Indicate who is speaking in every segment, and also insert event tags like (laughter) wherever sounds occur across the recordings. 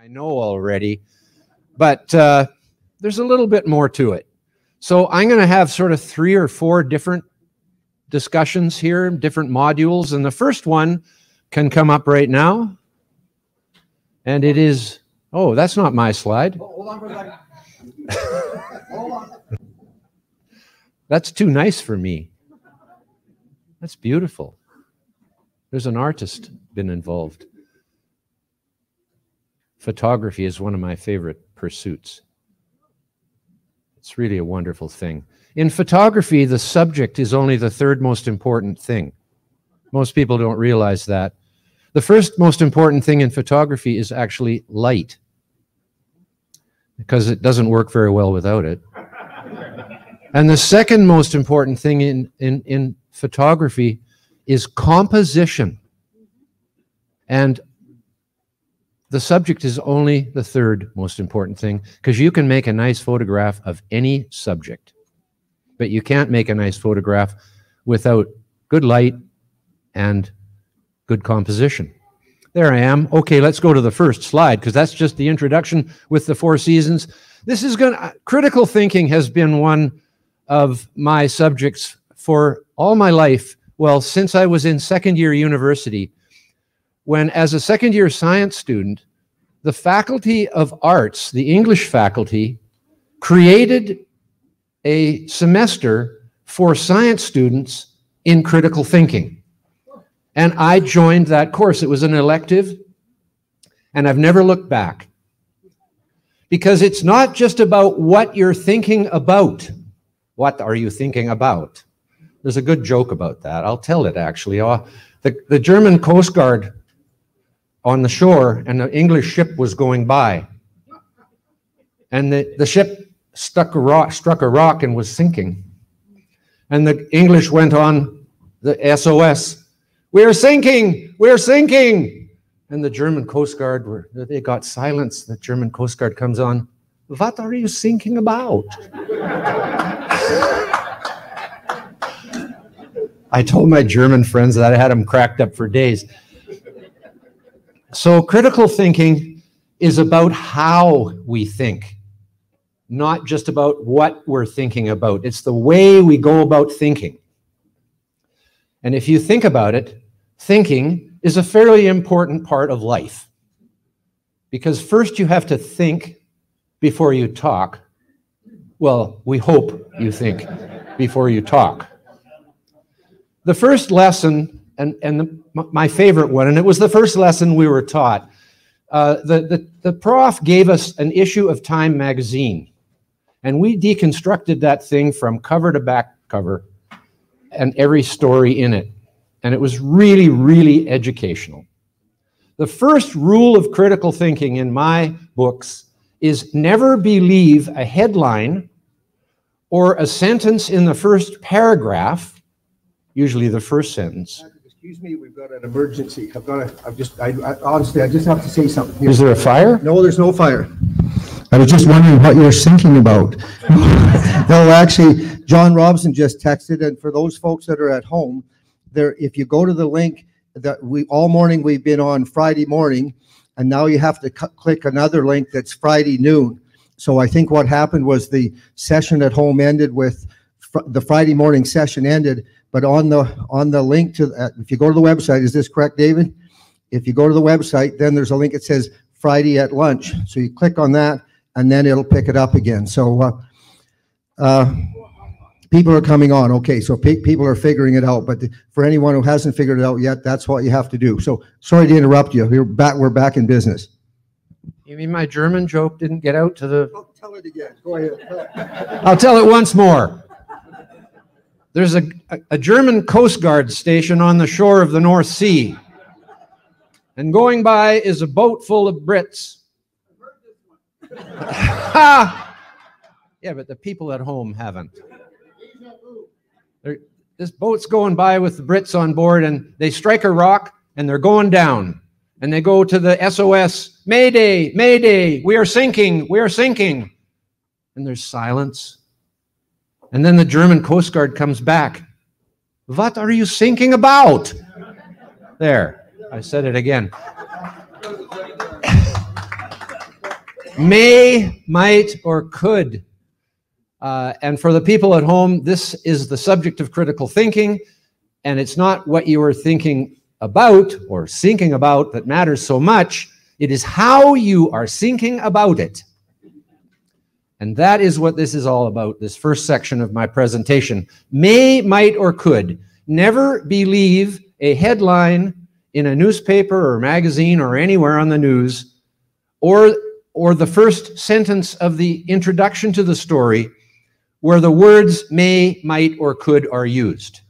Speaker 1: I know already, but uh, there's a little bit more to it. So I'm going to have sort of three or four different discussions here, different modules. And the first one can come up right now. And it is, oh, that's not my slide. hold on for a second. (laughs) hold on. That's too nice for me. That's beautiful. There's an artist been involved. Photography is one of my favorite pursuits. It's really a wonderful thing. In photography, the subject is only the third most important thing. Most people don't realize that. The first most important thing in photography is actually light, because it doesn't work very well without it. And the second most important thing in, in, in photography is composition. And the subject is only the third most important thing because you can make a nice photograph of any subject, but you can't make a nice photograph without good light and good composition. There I am. Okay, let's go to the first slide because that's just the introduction with the four seasons. This is going to, uh, critical thinking has been one of my subjects for all my life. Well, since I was in second year university, when, as a second year science student, the Faculty of Arts, the English faculty, created a semester for science students in critical thinking. And I joined that course. It was an elective, and I've never looked back. Because it's not just about what you're thinking about. What are you thinking about? There's a good joke about that. I'll tell it actually. Uh, the, the German Coast Guard on the shore, and the English ship was going by. And the, the ship stuck a rock, struck a rock and was sinking. And the English went on the SOS. We are sinking! We are sinking! And the German Coast Guard were, they got silence. The German Coast Guard comes on. What are you sinking about? (laughs) I told my German friends that I had them cracked up for days. So, critical thinking is about how we think, not just about what we're thinking about. It's the way we go about thinking. And if you think about it, thinking is a fairly important part of life. Because first you have to think before you talk. Well, we hope you think before you talk. The first lesson, and, and the, my favorite one, and it was the first lesson we were taught. Uh, the, the, the prof gave us an issue of Time magazine, and we deconstructed that thing from cover to back cover and every story in it. And it was really, really educational. The first rule of critical thinking in my books is never believe a headline or a sentence in the first paragraph usually the first sentence.
Speaker 2: Excuse me, we've got an emergency. I've got to, I've just, I, I honestly, I just have to say something. here.
Speaker 1: Is there a fire?
Speaker 2: No, there's no fire. I was just wondering what you're thinking about. (laughs) No, actually, John Robson just texted, and for those folks that are at home, there, if you go to the link that we, all morning we've been on Friday morning, and now you have to cu- click another link that's Friday noon. So I think what happened was the session at home ended with, fr- the Friday morning session ended, but on the, on the link to, uh, if you go to the website, is this correct, David? If you go to the website, then there's a link that says Friday at lunch. So you click on that and then it'll pick it up again. So, uh, uh, people are coming on. Okay, so pe- people are figuring it out. But for anyone who hasn't figured it out yet, that's what you have to do. So sorry to interrupt you. We're back, we're back in business.
Speaker 1: You mean my German joke didn't get out to the.
Speaker 2: Tell it again. Go ahead.
Speaker 1: I'll tell it once more. There's a, a German Coast Guard station on the shore of the North Sea. And going by is a boat full of Brits. (laughs) yeah, but the people at home haven't. They're, this boat's going by with the Brits on board, and they strike a rock and they're going down. And they go to the SOS Mayday, Mayday, we are sinking, we are sinking. And there's silence. And then the German Coast Guard comes back. What are you thinking about? There, I said it again. (laughs) May, might, or could. Uh, and for the people at home, this is the subject of critical thinking, and it's not what you are thinking about or thinking about that matters so much. It is how you are thinking about it. And that is what this is all about, this first section of my presentation. May, might, or could. Never believe a headline in a newspaper or magazine or anywhere on the news or, or the first sentence of the introduction to the story where the words may, might, or could are used.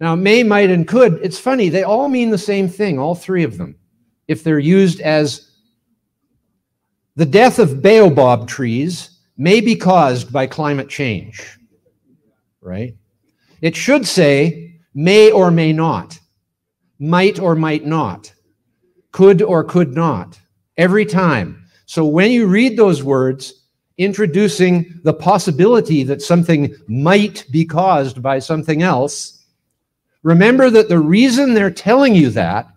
Speaker 1: Now, may, might, and could, it's funny, they all mean the same thing, all three of them, if they're used as the death of baobab trees may be caused by climate change, right? It should say may or may not, might or might not, could or could not, every time. So when you read those words, introducing the possibility that something might be caused by something else, remember that the reason they're telling you that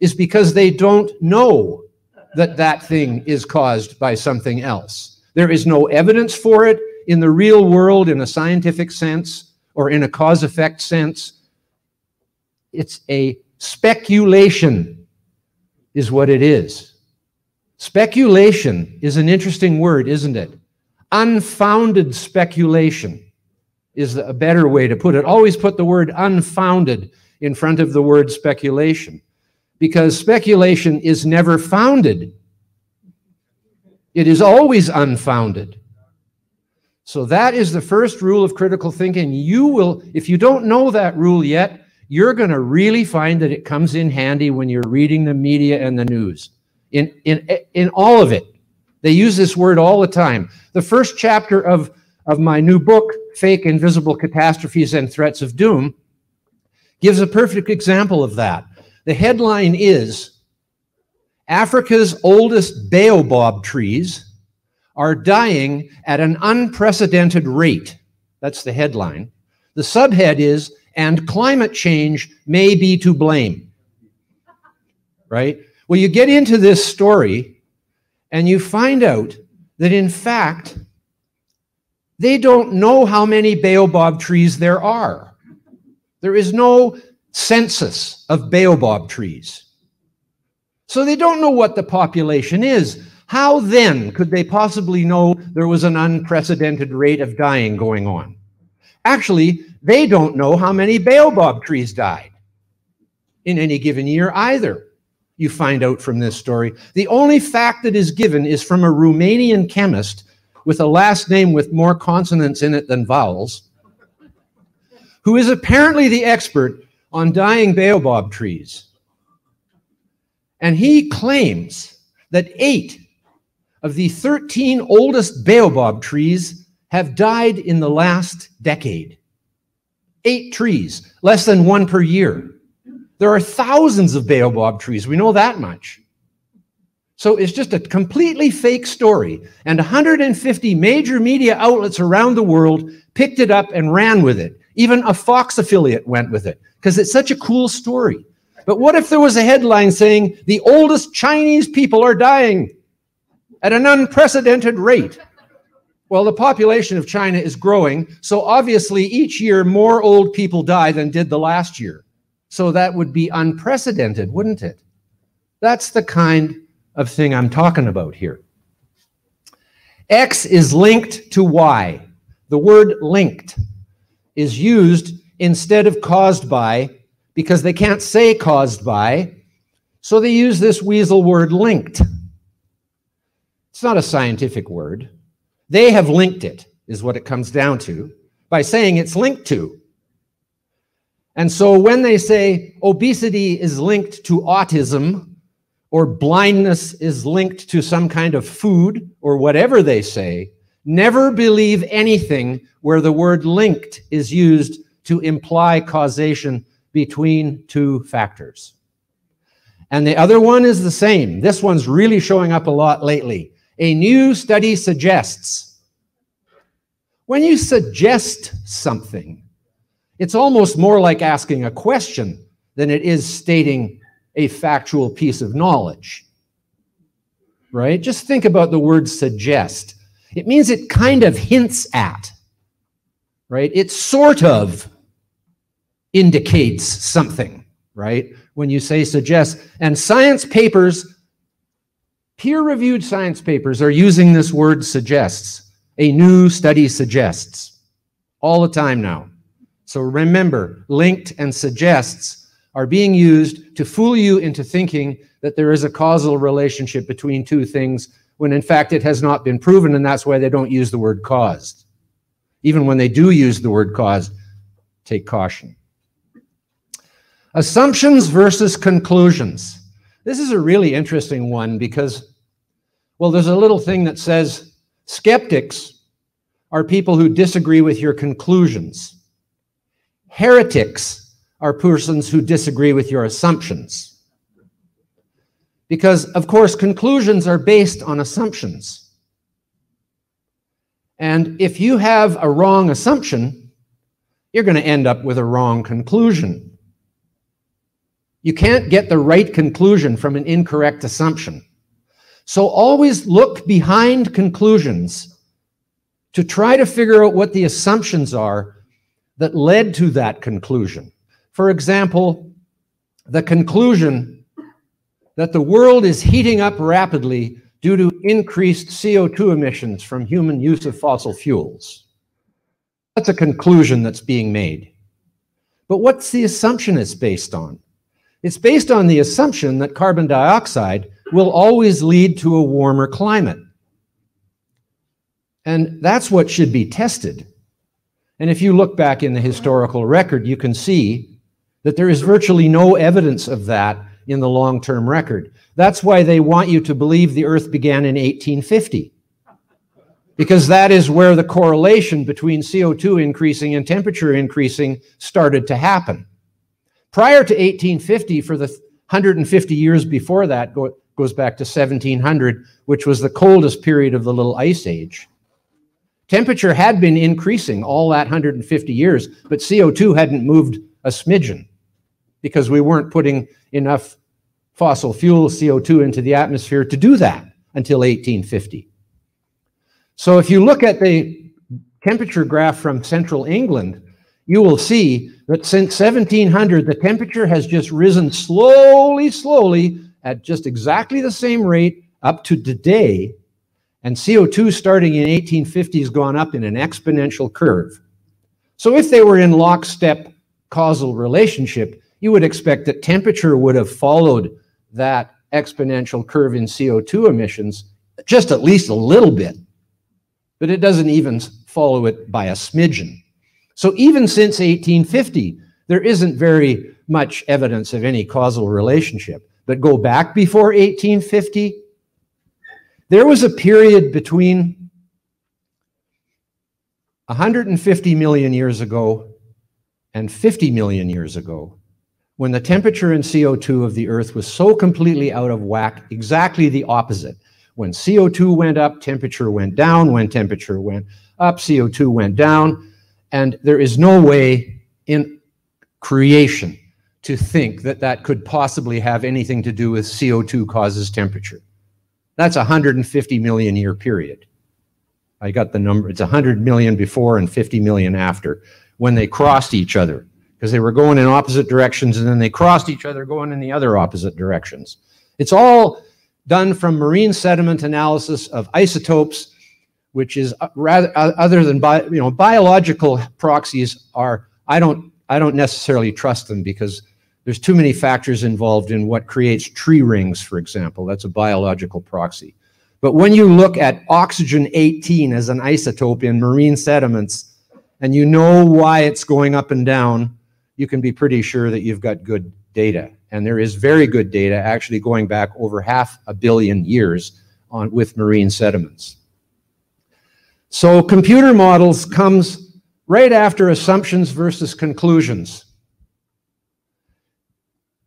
Speaker 1: is because they don't know that that thing is caused by something else. There is no evidence for it in the real world in a scientific sense or in a cause effect sense. It's a speculation, is what it is. Speculation is an interesting word, isn't it? Unfounded speculation is a better way to put it. Always put the word unfounded in front of the word speculation because speculation is never founded. It is always unfounded. So that is the first rule of critical thinking. You will, if you don't know that rule yet, you're going to really find that it comes in handy when you're reading the media and the news. In, in, in all of it. They use this word all the time. The first chapter of, of my new book, Fake Invisible Catastrophes and Threats of Doom, gives a perfect example of that. The headline is Africa's oldest baobab trees are dying at an unprecedented rate. That's the headline. The subhead is, and climate change may be to blame. Right? Well, you get into this story and you find out that in fact, they don't know how many baobab trees there are. There is no census of baobab trees. So they don't know what the population is. How then could they possibly know there was an unprecedented rate of dying going on? Actually, they don't know how many baobab trees died in any given year either. You find out from this story. The only fact that is given is from a Romanian chemist with a last name with more consonants in it than vowels, who is apparently the expert on dying baobab trees. And he claims that eight of the 13 oldest baobab trees have died in the last decade. Eight trees, less than one per year. There are thousands of baobab trees. We know that much. So it's just a completely fake story. And 150 major media outlets around the world picked it up and ran with it. Even a Fox affiliate went with it because it's such a cool story. But what if there was a headline saying the oldest Chinese people are dying at an unprecedented rate? Well, the population of China is growing, so obviously each year more old people die than did the last year. So that would be unprecedented, wouldn't it? That's the kind of thing I'm talking about here. X is linked to Y. The word linked is used instead of caused by because they can't say caused by. So they use this weasel word linked. It's not a scientific word. They have linked it, is what it comes down to, by saying it's linked to. And so when they say obesity is linked to autism, or blindness is linked to some kind of food, or whatever they say, never believe anything where the word linked is used to imply causation between two factors. And the other one is the same. This one's really showing up a lot lately. A new study suggests. When you suggest something, it's almost more like asking a question than it is stating a factual piece of knowledge. right? Just think about the word suggest. It means it kind of hints at, right? It sort of indicates something, right? When you say suggest. And science papers, peer reviewed science papers, are using this word suggests. A new study suggests all the time now. So remember, linked and suggests are being used to fool you into thinking that there is a causal relationship between two things when in fact it has not been proven, and that's why they don't use the word caused. Even when they do use the word caused, take caution. Assumptions versus conclusions. This is a really interesting one because, well, there's a little thing that says skeptics are people who disagree with your conclusions. Heretics are persons who disagree with your assumptions. Because, of course, conclusions are based on assumptions. And if you have a wrong assumption, you're going to end up with a wrong conclusion. You can't get the right conclusion from an incorrect assumption. So always look behind conclusions to try to figure out what the assumptions are that led to that conclusion. For example, the conclusion that the world is heating up rapidly due to increased CO2 emissions from human use of fossil fuels. That's a conclusion that's being made. But what's the assumption it's based on? It's based on the assumption that carbon dioxide will always lead to a warmer climate. And that's what should be tested. And if you look back in the historical record, you can see that there is virtually no evidence of that in the long term record. That's why they want you to believe the Earth began in 1850, because that is where the correlation between CO2 increasing and temperature increasing started to happen. Prior to 1850, for the 150 years before that, go, goes back to 1700, which was the coldest period of the Little Ice Age. Temperature had been increasing all that 150 years, but CO2 hadn't moved a smidgen because we weren't putting enough fossil fuel CO2 into the atmosphere to do that until 1850. So if you look at the temperature graph from central England, you will see that since 1700, the temperature has just risen slowly, slowly at just exactly the same rate up to today and CO2 starting in 1850 has gone up in an exponential curve. So if they were in lockstep causal relationship, you would expect that temperature would have followed that exponential curve in CO2 emissions just at least a little bit. But it doesn't even follow it by a smidgen. So even since 1850, there isn't very much evidence of any causal relationship. But go back before 1850, there was a period between 150 million years ago and 50 million years ago when the temperature and CO2 of the Earth was so completely out of whack, exactly the opposite. When CO2 went up, temperature went down. When temperature went up, CO2 went down. And there is no way in creation to think that that could possibly have anything to do with CO2 causes temperature. That's a 150 million year period. I got the number. It's 100 million before and 50 million after when they crossed each other because they were going in opposite directions and then they crossed each other going in the other opposite directions. It's all done from marine sediment analysis of isotopes, which is uh, rather uh, other than bi, you know biological proxies are I don't I don't necessarily trust them because there's too many factors involved in what creates tree rings, for example. That's a biological proxy. But when you look at oxygen 18 as an isotope in marine sediments, and you know why it's going up and down, you can be pretty sure that you've got good data. And there is very good data actually going back over half a billion years on, with marine sediments. So computer models comes right after assumptions versus conclusions.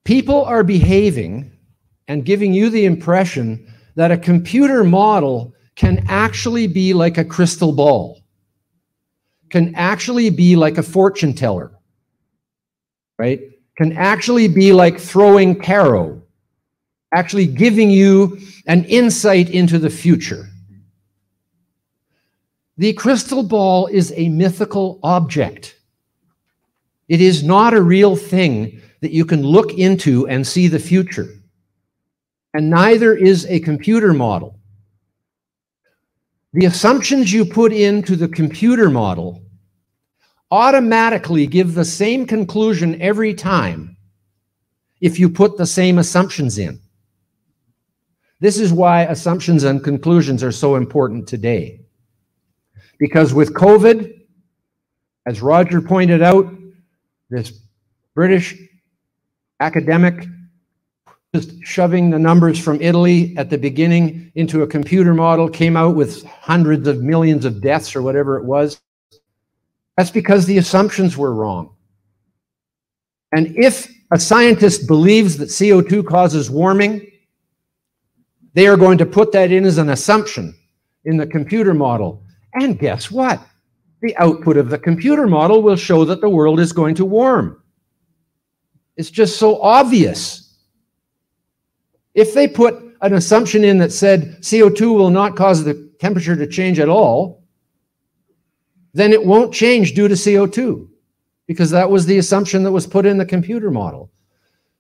Speaker 1: People are behaving and giving you the impression that a computer model can actually be like a crystal ball, can actually be like a fortune teller, right? Can actually be like throwing tarot, actually giving you an insight into the future. The crystal ball is a mythical object. It is not a real thing that you can look into and see the future. And neither is a computer model. The assumptions you put into the computer model automatically give the same conclusion every time if you put the same assumptions in. This is why assumptions and conclusions are so important today. Because with COVID, as Roger pointed out, this British academic just shoving the numbers from Italy at the beginning into a computer model, came out with hundreds of millions of deaths or whatever it was. That's because the assumptions were wrong. And if a scientist believes that CO2 causes warming, they are going to put that in as an assumption in the computer model. And guess what? The output of the computer model will show that the world is going to warm. It's just so obvious. If they put an assumption in that said CO2 will not cause the temperature to change at all, then it won't change due to CO2 because that was the assumption that was put in the computer model.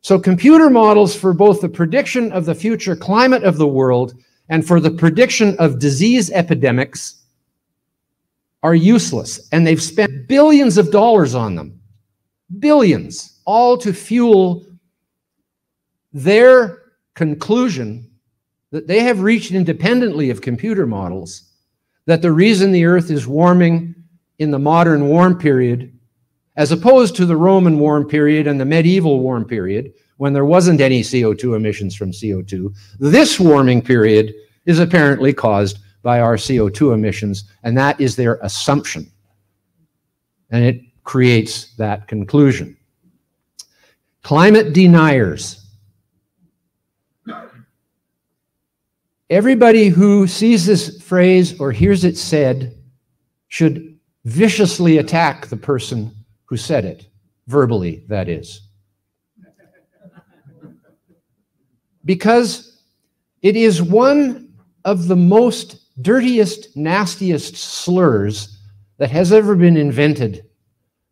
Speaker 1: So computer models for both the prediction of the future climate of the world and for the prediction of disease epidemics are useless. And they've spent billions of dollars on them. Billions, all to fuel their conclusion that they have reached independently of computer models that the reason the earth is warming in the modern warm period, as opposed to the Roman warm period and the medieval warm period, when there wasn't any CO2 emissions from CO2, this warming period is apparently caused by our CO2 emissions, and that is their assumption. And it creates that conclusion. Climate deniers. Everybody who sees this phrase or hears it said should viciously attack the person who said it, verbally, that is. Because it is one of the most dirtiest, nastiest slurs that has ever been invented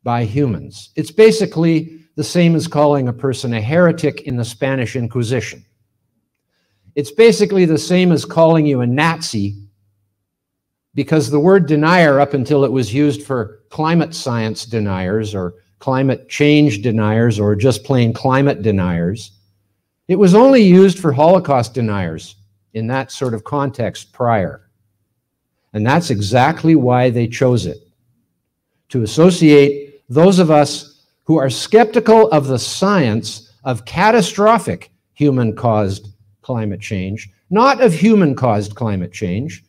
Speaker 1: by humans. It's basically the same as calling a person a heretic in the Spanish Inquisition. It's basically the same as calling you a Nazi because the word denier, up until it was used for climate science deniers or climate change deniers or just plain climate deniers, it was only used for Holocaust deniers in that sort of context prior. And that's exactly why they chose it to associate those of us who are skeptical of the science of catastrophic human caused climate change, not of human caused climate change.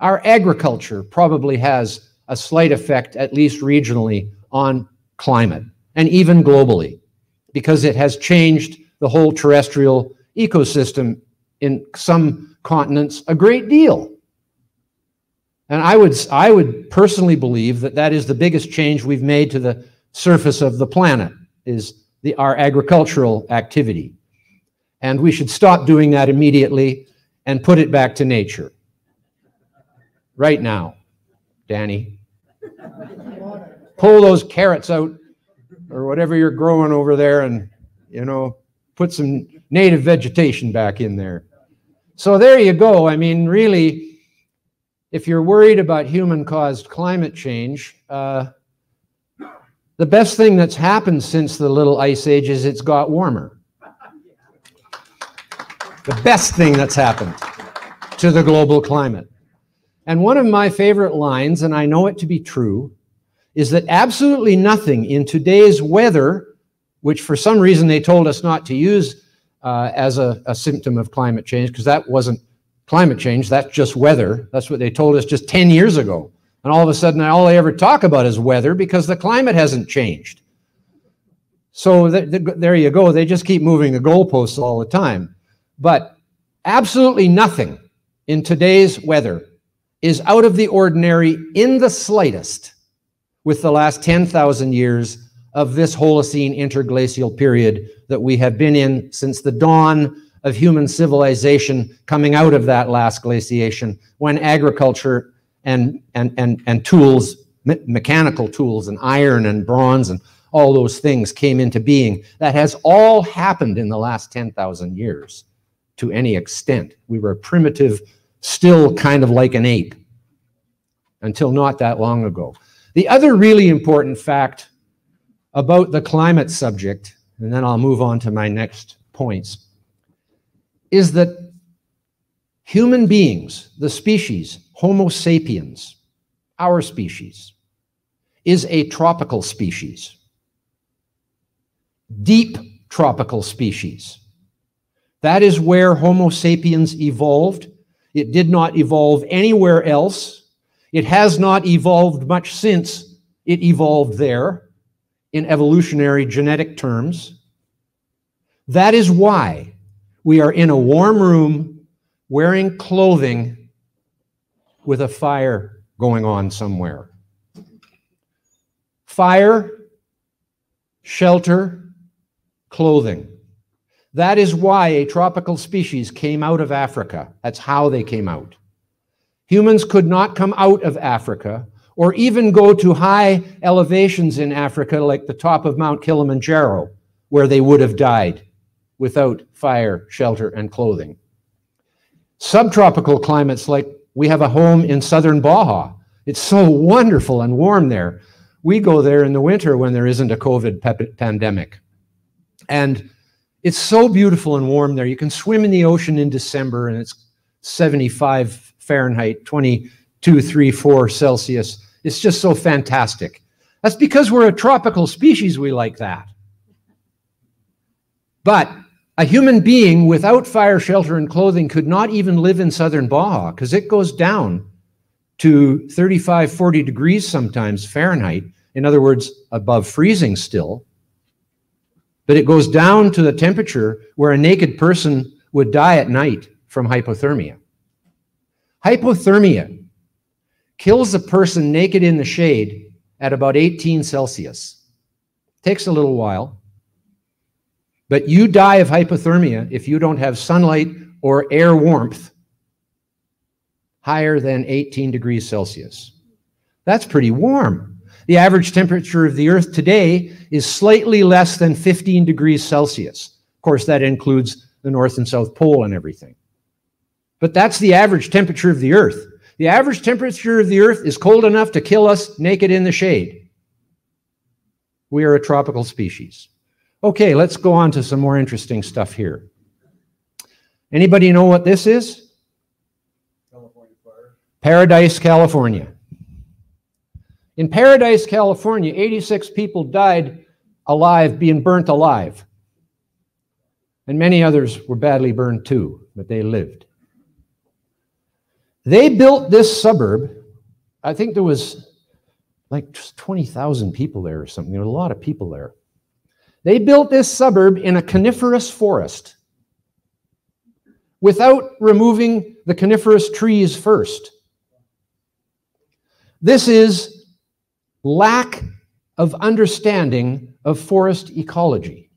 Speaker 1: Our agriculture probably has a slight effect, at least regionally, on climate and even globally, because it has changed the whole terrestrial ecosystem in some continents a great deal. And I would, I would personally believe that that is the biggest change we've made to the surface of the planet, is the, our agricultural activity. And we should stop doing that immediately and put it back to nature. Right now, Danny. Pull those carrots out or whatever you're growing over there and, you know, put some native vegetation back in there. So there you go. I mean, really, if you're worried about human caused climate change, uh, the best thing that's happened since the little ice age is it's got warmer. The best thing that's happened to the global climate. And one of my favorite lines, and I know it to be true, is that absolutely nothing in today's weather, which for some reason they told us not to use uh, as a, a symptom of climate change, because that wasn't climate change, that's just weather. That's what they told us just 10 years ago. And all of a sudden, all they ever talk about is weather because the climate hasn't changed. So th th there you go. They just keep moving the goalposts all the time. But absolutely nothing in today's weather is out of the ordinary in the slightest with the last 10,000 years of this Holocene interglacial period that we have been in since the dawn of human civilization coming out of that last glaciation when agriculture and, and, and, and tools, me- mechanical tools and iron and bronze and all those things came into being. That has all happened in the last 10,000 years to any extent. We were primitive, still kind of like an ape until not that long ago. The other really important fact about the climate subject, and then I'll move on to my next points, is that human beings, the species, Homo sapiens, our species, is a tropical species. Deep tropical species. That is where Homo sapiens evolved. It did not evolve anywhere else. It has not evolved much since it evolved there in evolutionary genetic terms. That is why we are in a warm room wearing clothing with a fire going on somewhere. Fire, shelter, clothing. That is why a tropical species came out of Africa. That's how they came out. Humans could not come out of Africa or even go to high elevations in Africa, like the top of Mount Kilimanjaro, where they would have died without fire, shelter, and clothing. Subtropical climates, like we have a home in southern Baja. It's so wonderful and warm there. We go there in the winter when there isn't a COVID pandemic. And it's so beautiful and warm there. You can swim in the ocean in December and it's 75 Fahrenheit, 22, 3, 4 Celsius. It's just so fantastic. That's because we're a tropical species, we like that. But a human being without fire, shelter, and clothing could not even live in southern Baja because it goes down to 35, 40 degrees sometimes Fahrenheit. In other words, above freezing still. But it goes down to the temperature where a naked person would die at night from hypothermia. Hypothermia kills a person naked in the shade at about 18 Celsius. Takes a little while. But you die of hypothermia if you don't have sunlight or air warmth higher than 18 degrees Celsius. That's pretty warm. The average temperature of the Earth today is slightly less than 15 degrees Celsius. Of course, that includes the North and South Pole and everything. But that's the average temperature of the Earth. The average temperature of the Earth is cold enough to kill us naked in the shade. We are a tropical species. Okay, let's go on to some more interesting stuff here. Anybody know what this is? California Paradise, California. In Paradise, California, 86 people died alive, being burnt alive. And many others were badly burned too, but they lived. They built this suburb. I think there was like 20,000 people there or something. There were a lot of people there. They built this suburb in a coniferous forest without removing the coniferous trees first. This is lack of understanding of forest ecology.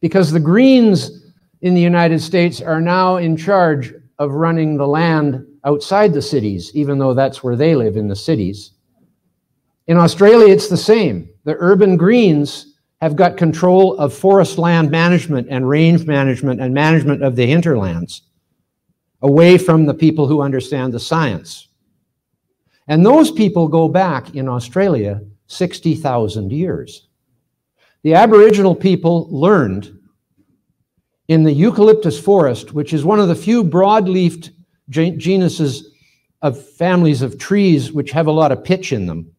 Speaker 1: Because the Greens in the United States are now in charge of running the land outside the cities, even though that's where they live in the cities. In Australia, it's the same. The urban greens have got control of forest land management and range management and management of the hinterlands away from the people who understand the science. And those people go back in Australia 60,000 years. The Aboriginal people learned in the eucalyptus forest, which is one of the few broad-leafed genuses of families of trees which have a lot of pitch in them.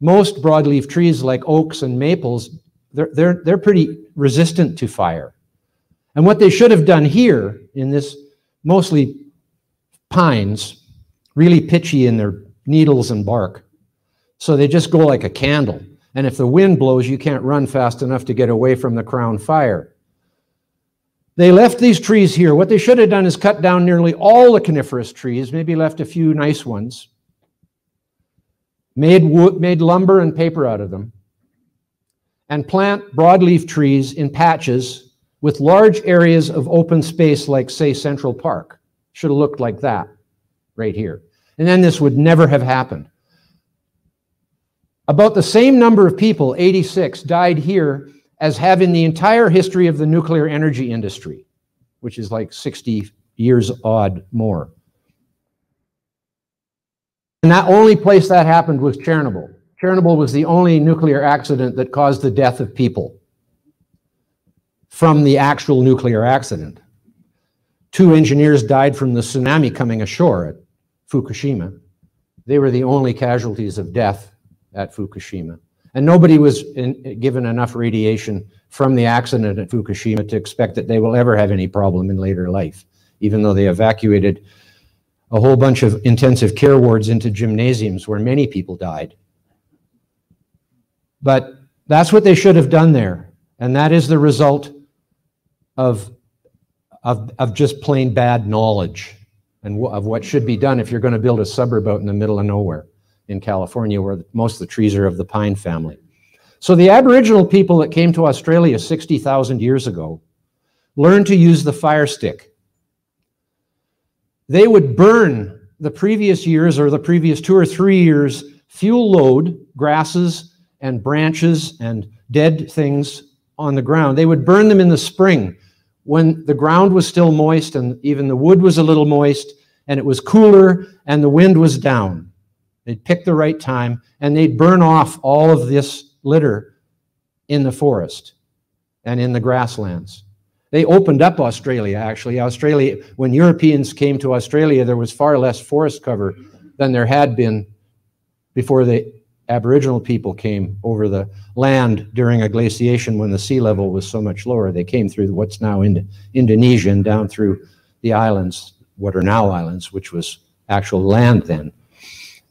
Speaker 1: Most broadleaf trees like oaks and maples, they're, they're, they're pretty resistant to fire. And what they should have done here in this mostly pines, really pitchy in their needles and bark. So they just go like a candle. And if the wind blows, you can't run fast enough to get away from the crown fire. They left these trees here. What they should have done is cut down nearly all the coniferous trees, maybe left a few nice ones, made, wood, made lumber and paper out of them, and plant broadleaf trees in patches with large areas of open space like, say, Central Park. Should have looked like that right here. And then this would never have happened. About the same number of people, 86, died here as have in the entire history of the nuclear energy industry, which is like 60 years odd more. And that only place that happened was Chernobyl. Chernobyl was the only nuclear accident that caused the death of people from the actual nuclear accident. Two engineers died from the tsunami coming ashore at Fukushima. They were the only casualties of death at Fukushima. And nobody was in, given enough radiation from the accident at Fukushima to expect that they will ever have any problem in later life, even though they evacuated a whole bunch of intensive care wards into gymnasiums where many people died. But that's what they should have done there. And that is the result of, of, of just plain bad knowledge and of what should be done if you're going to build a suburb out in the middle of nowhere in California where most of the trees are of the pine family. So the Aboriginal people that came to Australia 60,000 years ago learned to use the fire stick. They would burn the previous years or the previous two or three years fuel load, grasses and branches and dead things on the ground. They would burn them in the spring when the ground was still moist and even the wood was a little moist and it was cooler and the wind was down. They'd pick the right time and they'd burn off all of this litter in the forest and in the grasslands. They opened up Australia, actually. Australia, when Europeans came to Australia, there was far less forest cover than there had been before the Aboriginal people came over the land during a glaciation when the sea level was so much lower. They came through what's now Ind Indonesia and down through the islands, what are now islands, which was actual land then.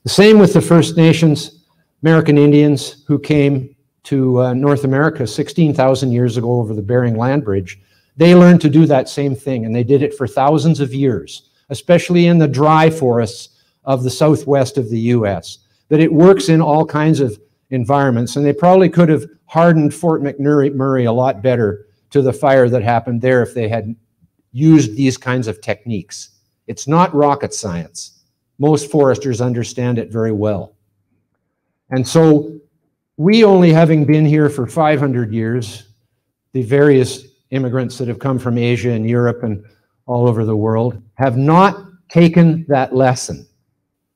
Speaker 1: The same with the First Nations, American Indians who came to uh, North America 16,000 years ago over the Bering Land Bridge. They learned to do that same thing, and they did it for thousands of years, especially in the dry forests of the southwest of the U.S., that it works in all kinds of environments, and they probably could have hardened Fort McMurray a lot better to the fire that happened there if they had used these kinds of techniques. It's not rocket science. Most foresters understand it very well. And so we only having been here for 500 years, the various immigrants that have come from Asia and Europe and all over the world have not taken that lesson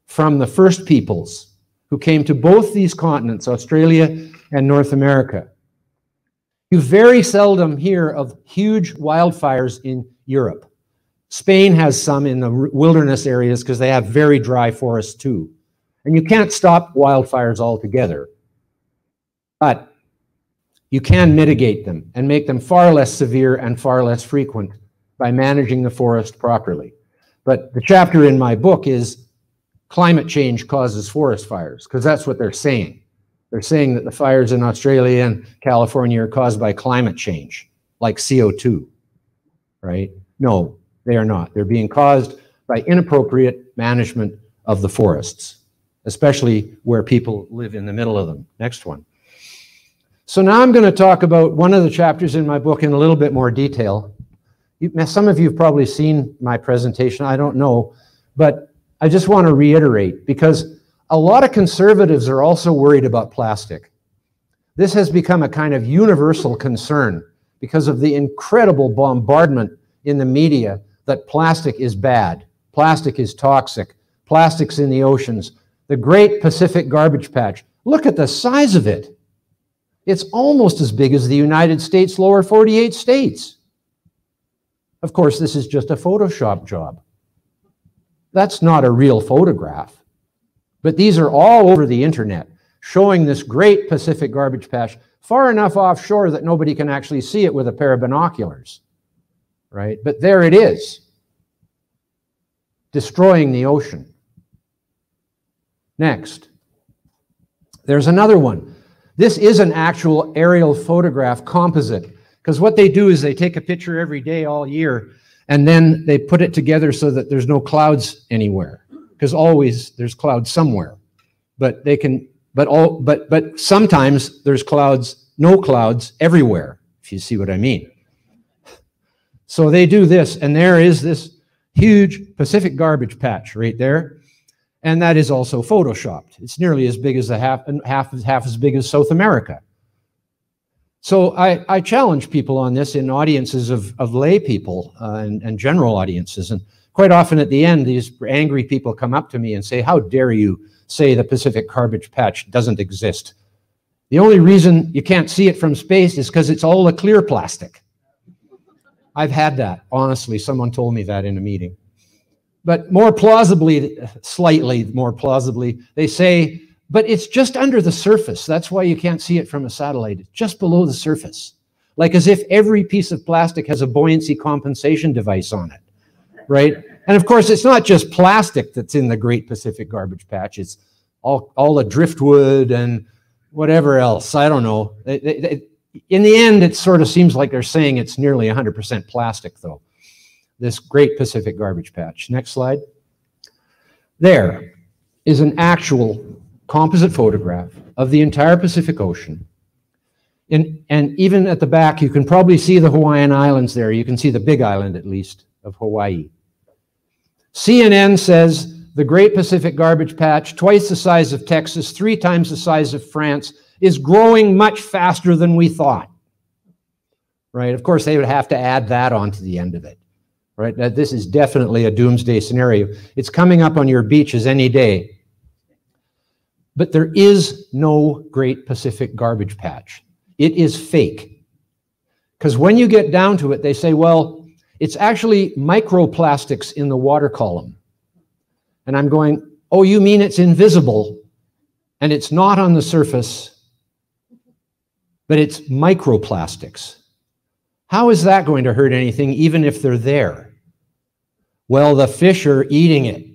Speaker 1: from the first peoples who came to both these continents, Australia and North America. You very seldom hear of huge wildfires in Europe. Spain has some in the wilderness areas because they have very dry forests too. And you can't stop wildfires altogether. But you can mitigate them and make them far less severe and far less frequent by managing the forest properly. But the chapter in my book is climate change causes forest fires, because that's what they're saying. They're saying that the fires in Australia and California are caused by climate change, like CO2, right? No, they are not. They're being caused by inappropriate management of the forests, especially where people live in the middle of them. Next one. So now I'm going to talk about one of the chapters in my book in a little bit more detail. You, some of you have probably seen my presentation, I don't know, but I just want to reiterate because a lot of conservatives are also worried about plastic. This has become a kind of universal concern because of the incredible bombardment in the media that plastic is bad, plastic is toxic, plastic's in the oceans. The Great Pacific Garbage Patch, look at the size of it. It's almost as big as the United States lower 48 states. Of course, this is just a Photoshop job. That's not a real photograph. But these are all over the internet showing this great Pacific garbage patch far enough offshore that nobody can actually see it with a pair of binoculars right? But there it is, destroying the ocean. Next, there's another one. This is an actual aerial photograph composite, because what they do is they take a picture every day all year, and then they put it together so that there's no clouds anywhere, because always there's clouds somewhere. But they can, but all, but but sometimes there's clouds, no clouds everywhere. If you see what I mean. So they do this, and there is this huge Pacific garbage patch right there. And that is also photoshopped. It's nearly as big as the half, and half, half as big as South America. So I, I challenge people on this in audiences of, of lay people uh, and, and general audiences. And quite often at the end, these angry people come up to me and say, how dare you say the Pacific garbage patch doesn't exist? The only reason you can't see it from space is because it's all a clear plastic. I've had that, honestly. Someone told me that in a meeting. But more plausibly, slightly more plausibly, they say, but it's just under the surface. That's why you can't see it from a satellite. It's just below the surface. Like as if every piece of plastic has a buoyancy compensation device on it, right? And of course, it's not just plastic that's in the Great Pacific Garbage Patch. It's all, all the driftwood and whatever else. I don't know. in the end, it sort of seems like they're saying it's nearly 100% plastic, though this great Pacific garbage patch. Next slide. There is an actual composite photograph of the entire Pacific Ocean. In, and even at the back, you can probably see the Hawaiian Islands there. You can see the big island, at least, of Hawaii. CNN says the Great Pacific Garbage Patch, twice the size of Texas, three times the size of France, is growing much faster than we thought. Right? Of course, they would have to add that onto the end of it right? This is definitely a doomsday scenario. It's coming up on your beaches any day. But there is no Great Pacific Garbage Patch. It is fake. Because when you get down to it, they say, well, it's actually microplastics in the water column. And I'm going, oh, you mean it's invisible and it's not on the surface, but it's microplastics. How is that going to hurt anything, even if they're there? Well, the fish are eating it.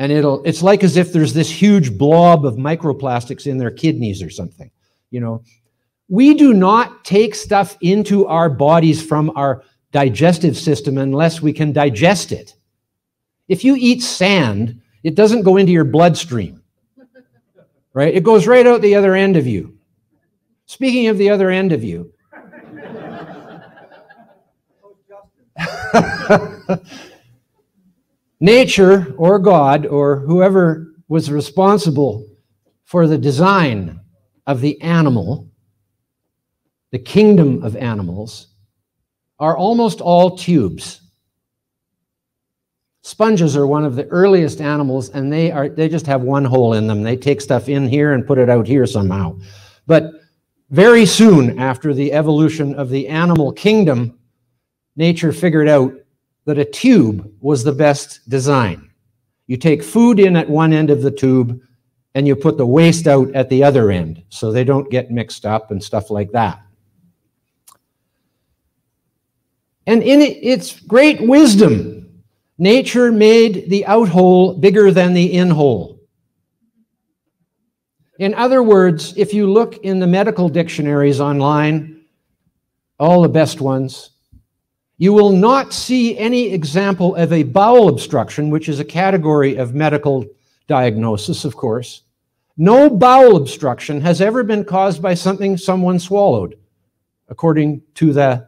Speaker 1: And it'll it's like as if there's this huge blob of microplastics in their kidneys or something. You know, we do not take stuff into our bodies from our digestive system unless we can digest it. If you eat sand, it doesn't go into your bloodstream. Right? It goes right out the other end of you. Speaking of the other end of you, (laughs) oh, (laughs) Nature or God or whoever was responsible for the design of the animal, the kingdom of animals, are almost all tubes. Sponges are one of the earliest animals, and they are they just have one hole in them. They take stuff in here and put it out here somehow. But very soon after the evolution of the animal kingdom, nature figured out that a tube was the best design. You take food in at one end of the tube and you put the waste out at the other end so they don't get mixed up and stuff like that. And in its great wisdom, nature made the out hole bigger than the in hole. In other words, if you look in the medical dictionaries online, all the best ones, you will not see any example of a bowel obstruction, which is a category of medical diagnosis, of course. No bowel obstruction has ever been caused by something someone swallowed, according to the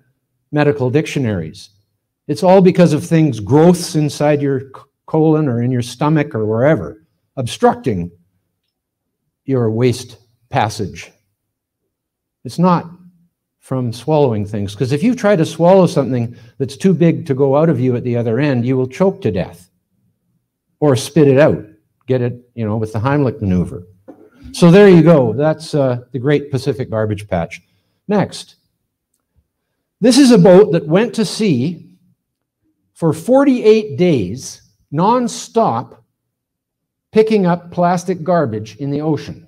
Speaker 1: medical dictionaries. It's all because of things, growths inside your colon or in your stomach or wherever, obstructing your waste passage. It's not from swallowing things. Because if you try to swallow something that's too big to go out of you at the other end, you will choke to death or spit it out, get it, you know, with the Heimlich maneuver. So there you go. That's uh, the Great Pacific Garbage Patch. Next. This is a boat that went to sea for 48 days, nonstop, picking up plastic garbage in the ocean.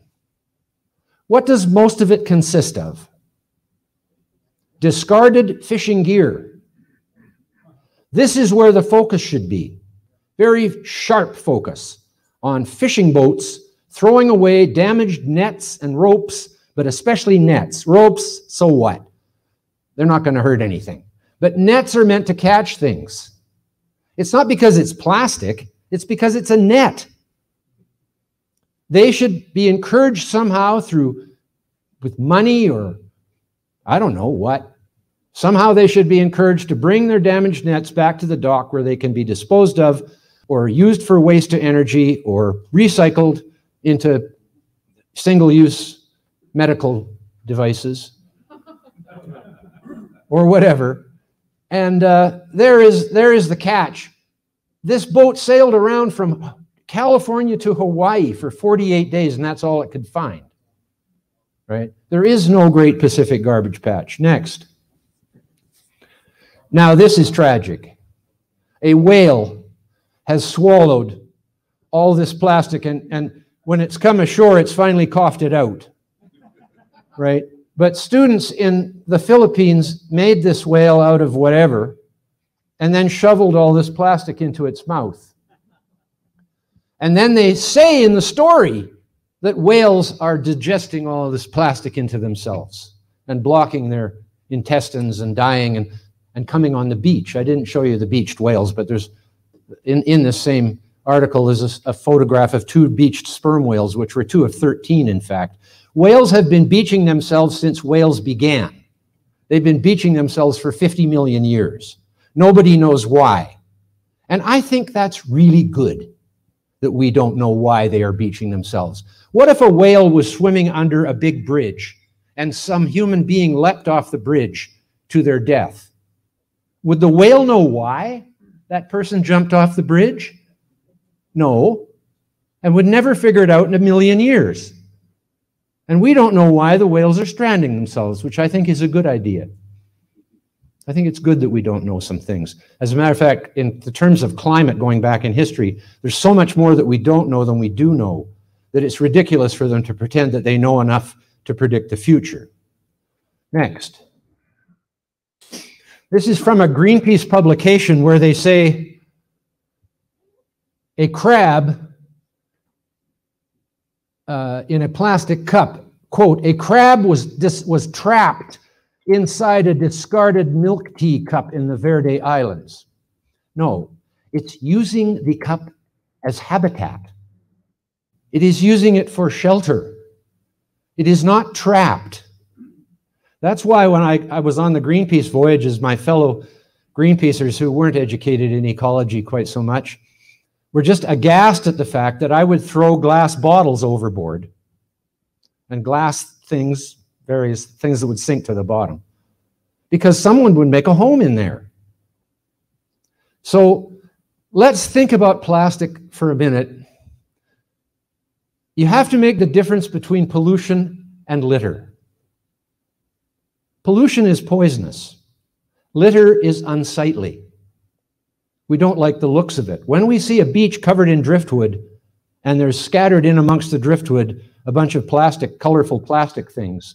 Speaker 1: What does most of it consist of? Discarded fishing gear. This is where the focus should be. Very sharp focus on fishing boats throwing away damaged nets and ropes, but especially nets. Ropes, so what? They're not going to hurt anything. But nets are meant to catch things. It's not because it's plastic, it's because it's a net. They should be encouraged somehow through with money or I don't know what, Somehow they should be encouraged to bring their damaged nets back to the dock where they can be disposed of or used for waste to energy or recycled into single use medical devices or whatever. And uh, there, is, there is the catch. This boat sailed around from California to Hawaii for 48 days, and that's all it could find. Right? There is no Great Pacific Garbage Patch. Next. Now, this is tragic. A whale has swallowed all this plastic, and, and when it's come ashore, it's finally coughed it out. Right? But students in the Philippines made this whale out of whatever and then shoveled all this plastic into its mouth. And then they say in the story that whales are digesting all this plastic into themselves and blocking their intestines and dying and, and coming on the beach. I didn't show you the beached whales, but there's in, in this same article is a, a photograph of two beached sperm whales, which were two of 13, in fact. Whales have been beaching themselves since whales began. They've been beaching themselves for 50 million years. Nobody knows why. And I think that's really good that we don't know why they are beaching themselves. What if a whale was swimming under a big bridge and some human being leapt off the bridge to their death? Would the whale know why that person jumped off the bridge? No, and would never figure it out in a million years. And we don't know why the whales are stranding themselves, which I think is a good idea. I think it's good that we don't know some things. As a matter of fact, in the terms of climate going back in history, there's so much more that we don't know than we do know that it's ridiculous for them to pretend that they know enough to predict the future. Next. This is from a Greenpeace publication where they say a crab uh, in a plastic cup. Quote, a crab was, dis- was trapped inside a discarded milk tea cup in the Verde Islands. No, it's using the cup as habitat. It is using it for shelter. It is not trapped. That's why when I, I was on the Greenpeace voyages, my fellow Greenpeacers who weren't educated in ecology quite so much were just aghast at the fact that I would throw glass bottles overboard and glass things, various things that would sink to the bottom, because someone would make a home in there. So let's think about plastic for a minute. You have to make the difference between pollution and litter. Pollution is poisonous. Litter is unsightly. We don't like the looks of it. When we see a beach covered in driftwood and there's scattered in amongst the driftwood a bunch of plastic, colorful plastic things,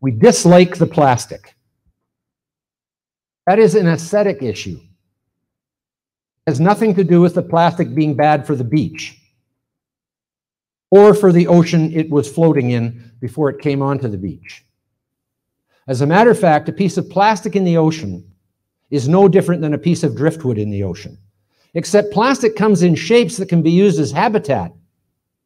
Speaker 1: we dislike the plastic. That is an aesthetic issue. It has nothing to do with the plastic being bad for the beach or for the ocean it was floating in before it came onto the beach. As a matter of fact, a piece of plastic in the ocean is no different than a piece of driftwood in the ocean. Except plastic comes in shapes that can be used as habitat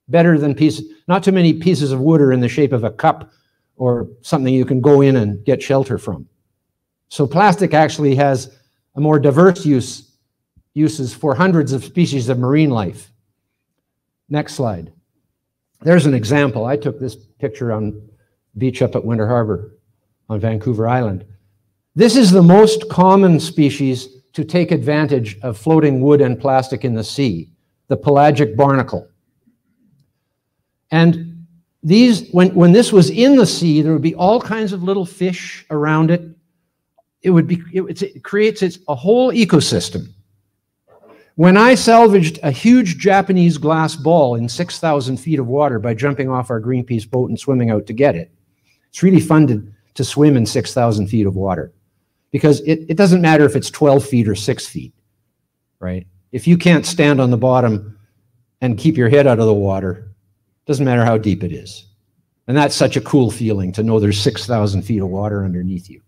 Speaker 1: better than pieces, not too many pieces of wood are in the shape of a cup or something you can go in and get shelter from. So plastic actually has a more diverse use, uses for hundreds of species of marine life. Next slide. There's an example. I took this picture on beach up at Winter Harbor on Vancouver Island. This is the most common species to take advantage of floating wood and plastic in the sea, the pelagic barnacle. And these, when, when this was in the sea, there would be all kinds of little fish around it. It would be, it, it creates its, a whole ecosystem. When I salvaged a huge Japanese glass ball in 6,000 feet of water by jumping off our Greenpeace boat and swimming out to get it, it's really fun to, to swim in 6,000 feet of water because it, it doesn't matter if it's 12 feet or six feet, right? If you can't stand on the bottom and keep your head out of the water, doesn't matter how deep it is. And that's such a cool feeling to know there's 6,000 feet of water underneath you.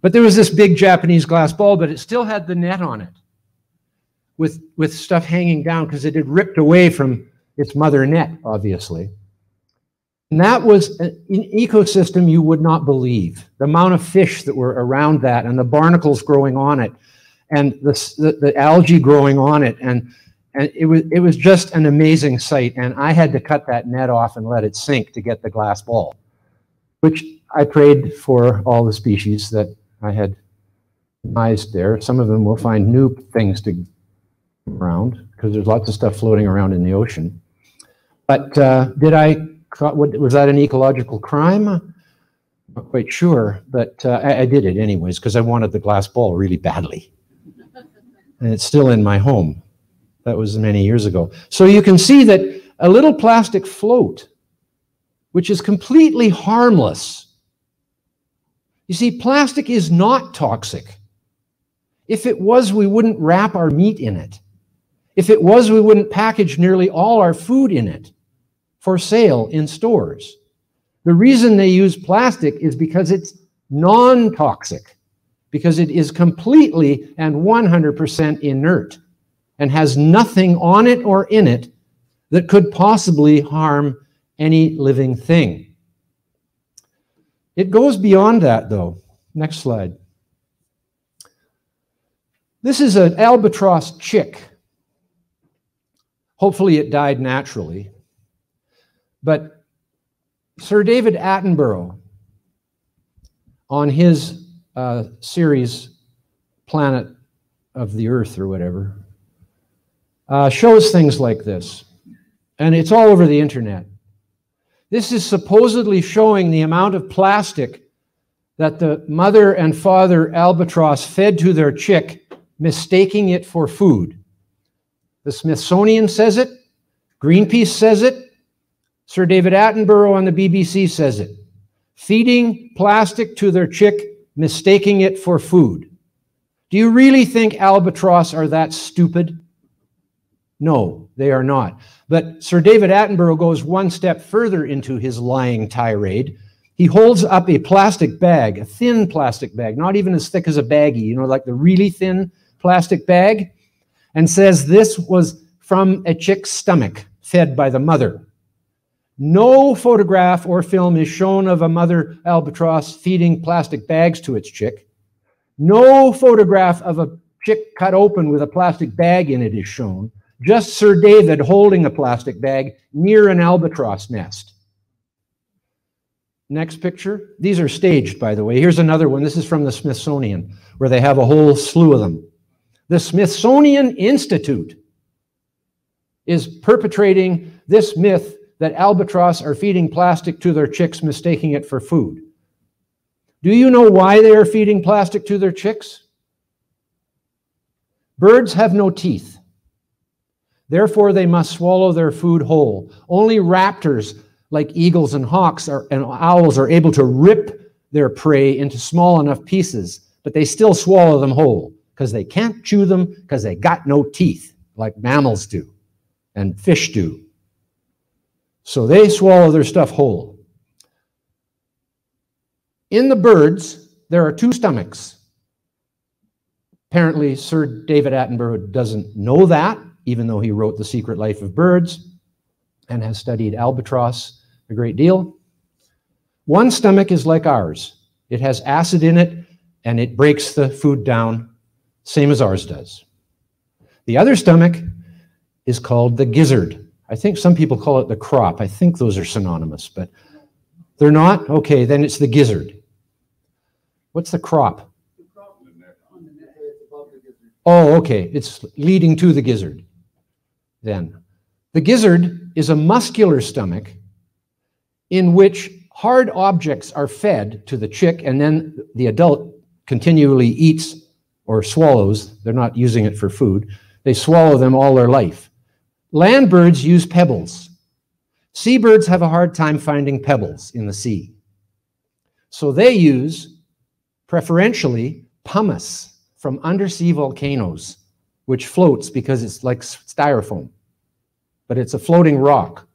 Speaker 1: But there was this big Japanese glass ball, but it still had the net on it with, with stuff hanging down because it had ripped away from its mother net, obviously. And that was an ecosystem you would not believe. The amount of fish that were around that and the barnacles growing on it and the, the, the, algae growing on it. And, and it, was, it was just an amazing sight. And I had to cut that net off and let it sink to get the glass ball, which I prayed for all the species that I had eyes there. Some of them will find new things to around because there's lots of stuff floating around in the ocean. But uh, did I, was that an ecological crime? I'm Not quite sure, but uh, I, I, did it anyways because I wanted the glass ball really badly. And it's still in my home. That was many years ago. So you can see that a little plastic float, which is completely harmless. You see, plastic is not toxic. If it was, we wouldn't wrap our meat in it. If it was, we wouldn't package nearly all our food in it for sale in stores. The reason they use plastic is because it's non toxic, because it is completely and 100% inert and has nothing on it or in it that could possibly harm any living thing. It goes beyond that, though. Next slide. This is an albatross chick. Hopefully, it died naturally. But Sir David Attenborough, on his uh, series Planet of the Earth or whatever, uh, shows things like this. And it's all over the internet. This is supposedly showing the amount of plastic that the mother and father albatross fed to their chick, mistaking it for food. The Smithsonian says it, Greenpeace says it, Sir David Attenborough on the BBC says it. Feeding plastic to their chick, mistaking it for food. Do you really think albatross are that stupid? No, they are not. But Sir David Attenborough goes one step further into his lying tirade. He holds up a plastic bag, a thin plastic bag, not even as thick as a baggie, you know, like the really thin plastic bag, and says this was from a chick's stomach, fed by the mother. No photograph or film is shown of a mother albatross feeding plastic bags to its chick. No photograph of a chick cut open with a plastic bag in it is shown. Just Sir David holding a plastic bag near an albatross nest. Next picture. These are staged, by the way. Here's another one. This is from the Smithsonian, where they have a whole slew of them. The Smithsonian Institute is perpetrating this myth that albatross are feeding plastic to their chicks, mistaking it for food. Do you know why they are feeding plastic to their chicks? Birds have no teeth. Therefore, they must swallow their food whole. Only raptors, like eagles and hawks are, and owls, are able to rip their prey into small enough pieces, but they still swallow them whole because they can't chew them because they got no teeth, like mammals do and fish do. So they swallow their stuff whole. In the birds, there are two stomachs. Apparently, Sir David Attenborough doesn't know that, even though he wrote The Secret Life of Birds and has studied albatross a great deal. One stomach is like ours. It has acid in it and it breaks the food down, same as ours does. The other stomach is called the gizzard. I think some people call it the crop. I think those are synonymous, but they're not? Okay, then it's the gizzard. What's the crop? Oh, okay. It's leading to the gizzard. Then. The gizzard is a muscular stomach in which hard objects are fed to the chick, and then the adult continually eats or swallows. They're not using it for food. They swallow them all their life. Land birds use pebbles. Seabirds have a hard time finding pebbles in the sea. So they use, preferentially, pumice from undersea volcanoes, which floats because it's like styrofoam, but it's a floating rock.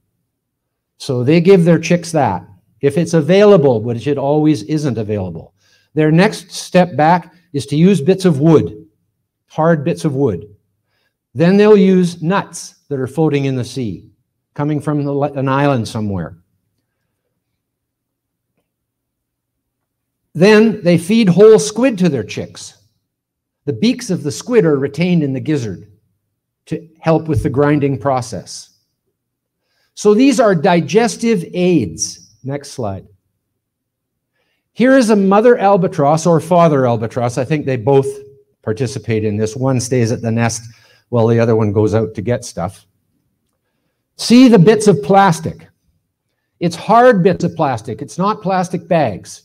Speaker 1: So they give their chicks that. If it's available, which it always isn't available. Their next step back is to use bits of wood, hard bits of wood. Then they'll use nuts that are floating in the sea, coming from an island somewhere. Then they feed whole squid to their chicks. The beaks of the squid are retained in the gizzard to help with the grinding process. So these are digestive aids. Next slide. Here is a mother albatross or father albatross. I think they both participate in this. One stays at the nest, while the other one goes out to get stuff. See the bits of plastic. It's hard bits of plastic. It's not plastic bags.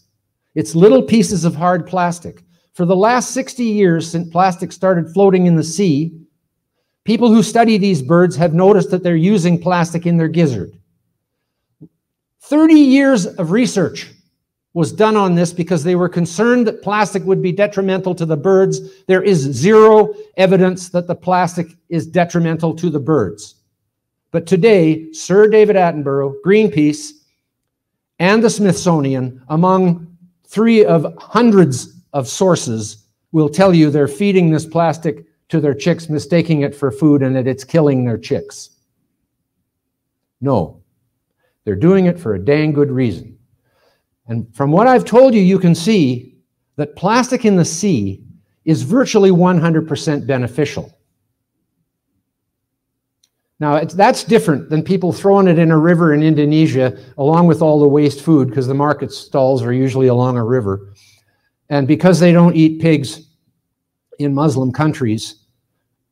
Speaker 1: It's little pieces of hard plastic. For the last 60 years since plastic started floating in the sea, people who study these birds have noticed that they're using plastic in their gizzard. 30 years of research was done on this because they were concerned that plastic would be detrimental to the birds. There is zero evidence that the plastic is detrimental to the birds. But today, Sir David Attenborough, Greenpeace, and the Smithsonian, among three of hundreds of sources, will tell you they're feeding this plastic to their chicks, mistaking it for food, and that it's killing their chicks. No, they're doing it for a dang good reason. And from what I've told you, you can see that plastic in the sea is virtually 100% beneficial. Now, that's different than people throwing it in a river in Indonesia along with all the waste food because the market stalls are usually along a river. And because they don't eat pigs in Muslim countries,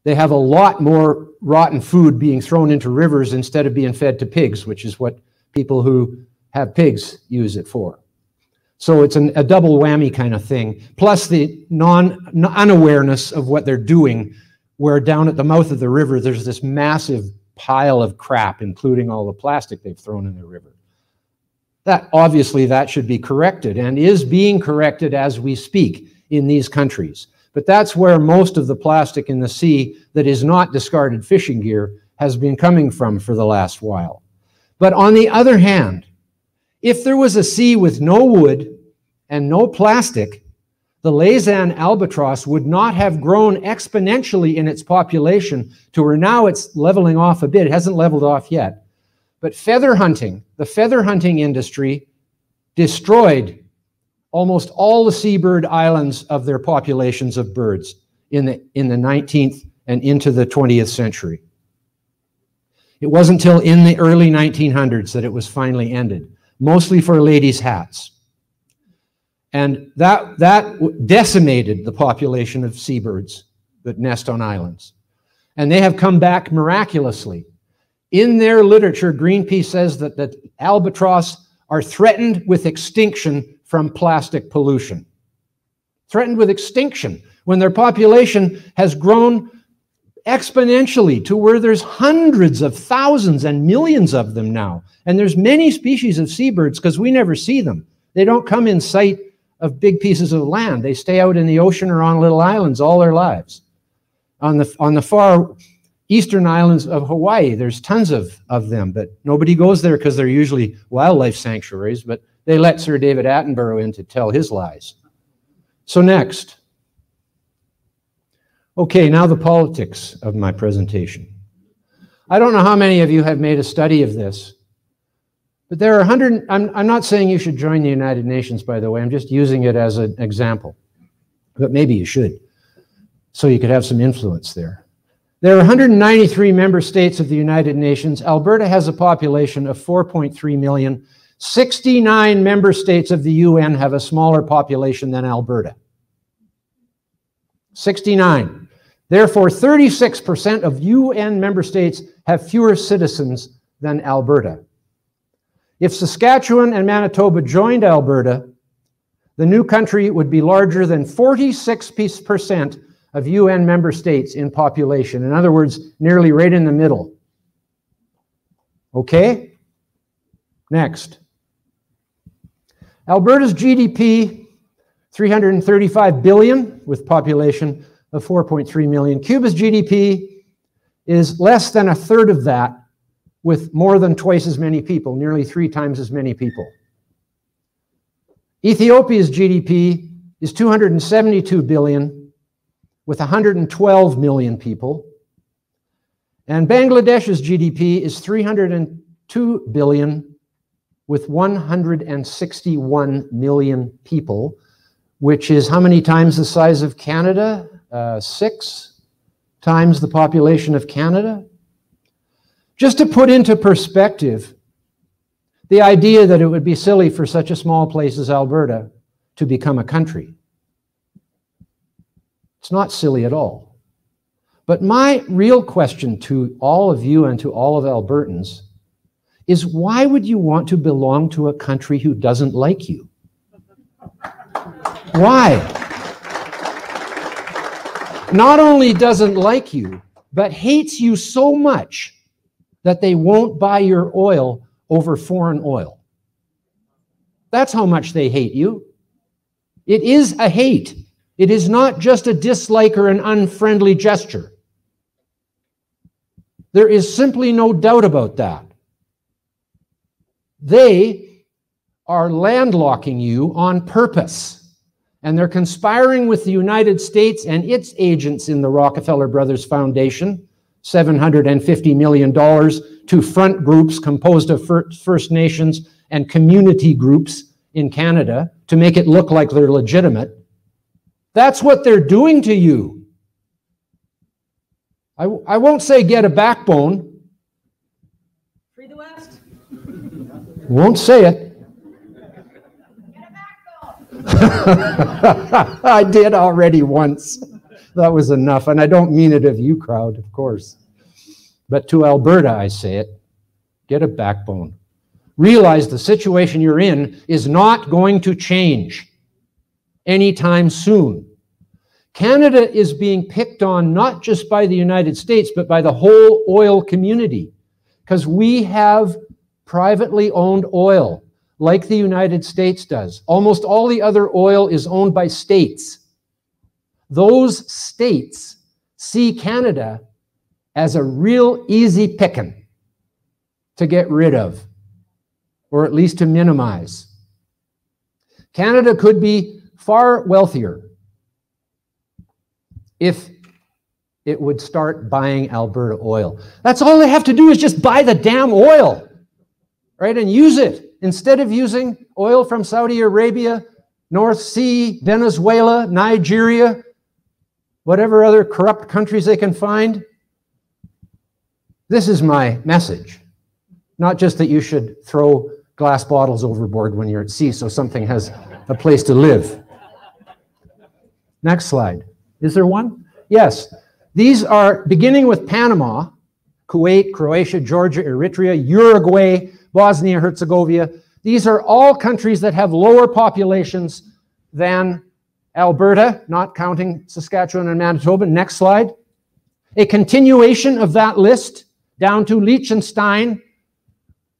Speaker 1: they have a lot more rotten food being thrown into rivers instead of being fed to pigs, which is what people who have pigs use it for. So it's an, a double whammy kind of thing. Plus the non unawareness of what they're doing, where down at the mouth of the river there's this massive pile of crap, including all the plastic they've thrown in the river. That obviously that should be corrected and is being corrected as we speak in these countries. But that's where most of the plastic in the sea that is not discarded fishing gear has been coming from for the last while. But on the other hand, if there was a sea with no wood and no plastic, the Laysan albatross would not have grown exponentially in its population to where now it's leveling off a bit. It hasn't leveled off yet. But feather hunting, the feather hunting industry destroyed almost all the seabird islands of their populations of birds in the, in the 19th and into the 20th century. It wasn't until in the early 1900s that it was finally ended mostly for ladies' hats. And that, that decimated the population of seabirds that nest on islands. And they have come back miraculously. In their literature, Greenpeace says that, that albatross are threatened with extinction from plastic pollution. Threatened with extinction when their population has grown exponentially to where there's hundreds of thousands and millions of them now. And there's many species of seabirds because we never see them. They don't come in sight of big pieces of land. They stay out in the ocean or on little islands all their lives. On the, on the far eastern islands of Hawaii, there's tons of, of them, but nobody goes there because they're usually wildlife sanctuaries, but they let Sir David Attenborough in to tell his lies. So next. Okay, now the politics of my presentation. I don't know how many of you have made a study of this, but there are 100, I'm, I'm not saying you should join the United Nations, by the way, I'm just using it as an example, but maybe you should, so you could have some influence there. There are 193 member states of the United Nations. Alberta has a population of 4.3 million. 69 member states of the UN have a smaller population than Alberta. 69. Therefore, 36% of UN member states have fewer citizens than Alberta. If Saskatchewan and Manitoba joined Alberta, the new country would be larger than 46% of UN member states in population. In other words, nearly right in the middle. Okay? Next. Alberta's GDP, 335 billion with population of 4.3 million. Cuba's GDP is less than a third of that with more than twice as many people, nearly three times as many people. Ethiopia's GDP is 272 billion with 112 million people. And Bangladesh's GDP is 302 billion with 161 million people. which is how many times the size of Canada? Uh, six times the population of Canada. Just to put into perspective the idea that it would be silly for such a small place as Alberta to become a country. It's not silly at all. But my real question to all of you and to all of Albertans is why would you want to belong to a country who doesn't like you? Why? Not only doesn't like you, but hates you so much that they won't buy your oil over foreign oil. That's how much they hate you. It is a hate. It is not just a dislike or an unfriendly gesture. There is simply no doubt about that. They are landlocking you on purpose. And they're conspiring with the United States and its agents in the Rockefeller Brothers Foundation, $750 million to front groups composed of First Nations and community groups in Canada to make it look like they're legitimate. That's what they're doing to you. I, I won't say get a backbone.
Speaker 3: Free the West.
Speaker 1: Won't say it. (laughs) I did already once. That was enough. And I don't mean it of you, crowd, of course. But to Alberta, I say it get a backbone. Realize the situation you're in is not going to change anytime soon. Canada is being picked on not just by the United States, but by the whole oil community because we have privately owned oil like the United States does. Almost all the other oil is owned by states. Those states see Canada as a real easy picking to get rid of, or at least to minimize. Canada could be far wealthier if it would start buying Alberta oil. That's all they have to do is just buy the damn oil, right, and use it instead of using oil from Saudi Arabia, North Sea, Venezuela, Nigeria, whatever other corrupt countries they can find. This is my message. Not just that you should throw glass bottles overboard when you're at sea so something has a place to live. Next slide. Is there one? Yes. These are beginning with Panama, Kuwait, Croatia, Georgia, Eritrea, Uruguay, Bosnia Herzegovina. These are all countries that have lower populations than Alberta, not counting Saskatchewan and Manitoba. Next slide. A continuation of that list down to Liechtenstein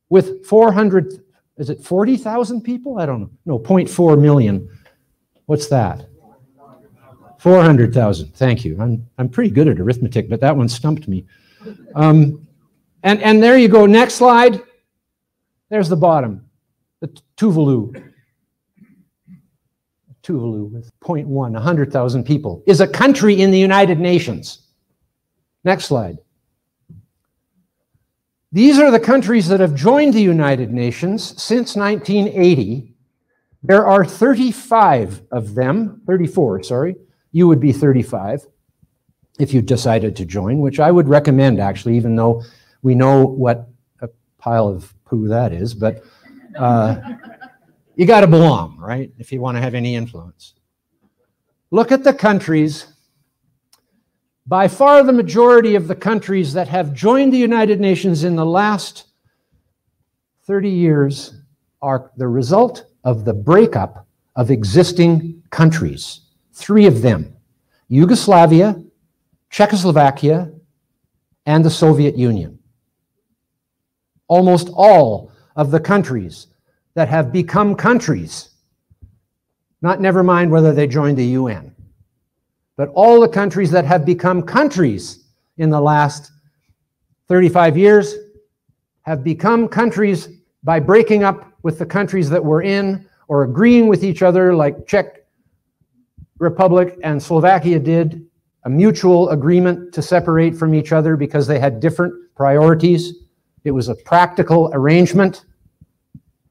Speaker 1: with 400, is it 40,000 people? I don't know. No, 0.4 million. What's that? 400,000. Thank you. I'm, I'm pretty good at arithmetic, but that one stumped me. Um, and, and there you go. Next slide. There's the bottom, the Tuvalu. Tuvalu with 0.1, 100,000 people, is a country in the United Nations. Next slide. These are the countries that have joined the United Nations since 1980. There are 35 of them, 34, sorry, you would be 35 if you decided to join, which I would recommend actually, even though we know what a pile of poo that is, but uh, you got to belong, right? If you want to have any influence. Look at the countries. By far, the majority of the countries that have joined the United Nations in the last 30 years are the result of the breakup of existing countries. Three of them Yugoslavia, Czechoslovakia, and the Soviet Union. Almost all of the countries that have become countries, not never mind whether they joined the UN, but all the countries that have become countries in the last 35 years have become countries by breaking up with the countries that were in or agreeing with each other, like Czech Republic and Slovakia did a mutual agreement to separate from each other because they had different priorities. It was a practical arrangement.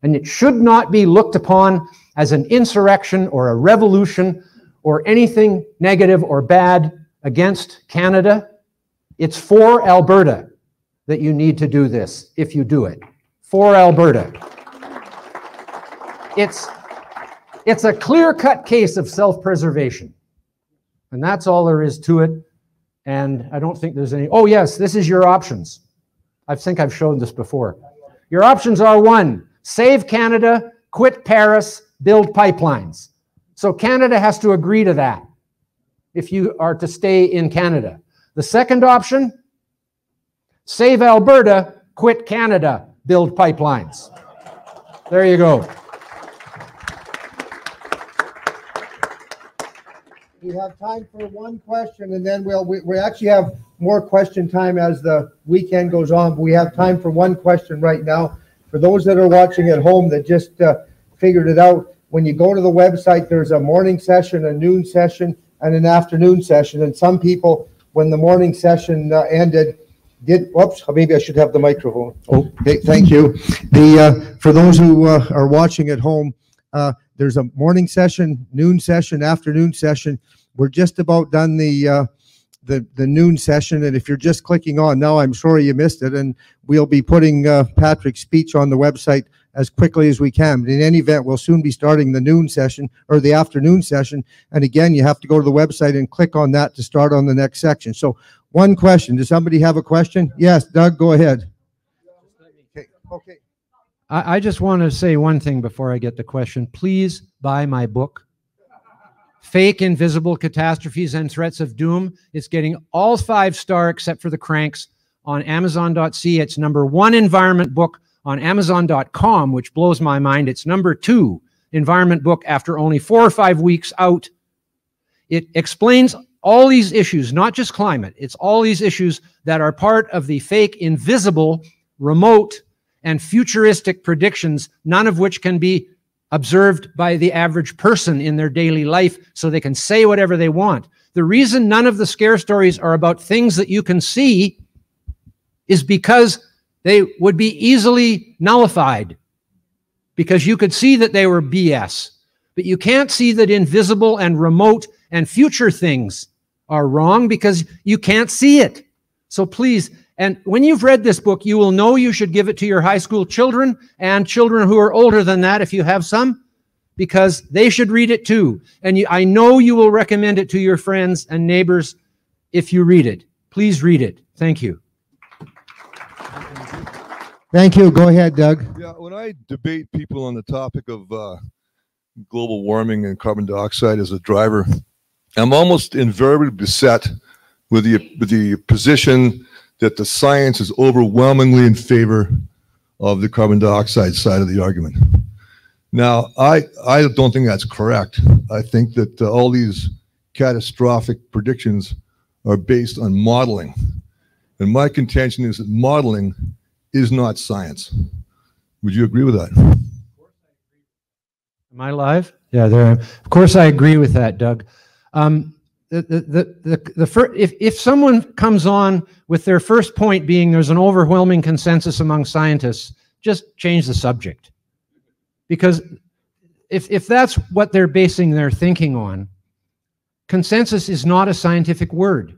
Speaker 1: And it should not be looked upon as an insurrection or a revolution or anything negative or bad against Canada. It's for Alberta that you need to do this if you do it. For Alberta. It's, it's a clear cut case of self preservation. And that's all there is to it. And I don't think there's any. Oh, yes, this is your options. I think I've shown this before. Your options are one, save Canada, quit Paris, build pipelines. So Canada has to agree to that if you are to stay in Canada. The second option, save Alberta, quit Canada, build pipelines. There you go.
Speaker 2: We have time for one question and then we'll, we, we actually have more question time as the weekend goes on, but we have time for one question right now. For those that are watching at home that just uh, figured it out, when you go to the website, there's a morning session, a noon session, and an afternoon session. And some people, when the morning session uh, ended, did, whoops, maybe I should have the microphone. Oh, okay, thank you. The, uh, for those who uh, are watching at home, uh, there's a morning session, noon session, afternoon session. We're just about done the, uh, the, the noon session. And if you're just clicking on now, I'm sorry you missed it. And we'll be putting uh, Patrick's speech on the website as quickly as we can. But in any event, we'll soon be starting the noon session or the afternoon session. And again, you have to go to the website and click on that to start on the next section. So one question. Does somebody have a question? Yes, Doug, go ahead. Okay. Okay.
Speaker 1: I, I just want to say one thing before I get the question. Please buy my book, Fake Invisible Catastrophes and Threats of Doom. It's getting all five star except for the cranks on Amazon.ca. It's number one environment book on Amazon.com, which blows my mind. It's number two environment book after only four or five weeks out. It explains all these issues, not just climate, it's all these issues that are part of the fake, invisible, remote, and futuristic predictions, none of which can be observed by the average person in their daily life so they can say whatever they want. The reason none of the scare stories are about things that you can see is because they would be easily nullified because you could see that they were BS. But you can't see that invisible and remote and future things are wrong because you can't see it. So please, and when you've read this book, you will know you should give it to your high school children and children who are older than that, if you have some, because they should read it too. And you, I know you will recommend it to your friends and neighbors if you read it. Please read it. Thank you.
Speaker 2: Thank you. Go ahead, Doug.
Speaker 4: Yeah, when I debate people on the topic of uh, global warming and carbon dioxide as a driver, I'm almost invariably beset with the with the position that the science is overwhelmingly in favor of the carbon dioxide side of the argument. Now, I, I don't think that's correct. I think that uh, all these catastrophic predictions are based on modeling. And my contention is that modeling is not science. Would you agree with that?
Speaker 1: Am I live? Yeah, there I am. Of course, I agree with that, Doug. Um, the, the, the, the, if, if someone comes on with their first point being there's an overwhelming consensus among scientists, just change the subject. Because if, if that's what they're basing their thinking on, consensus is not a scientific word.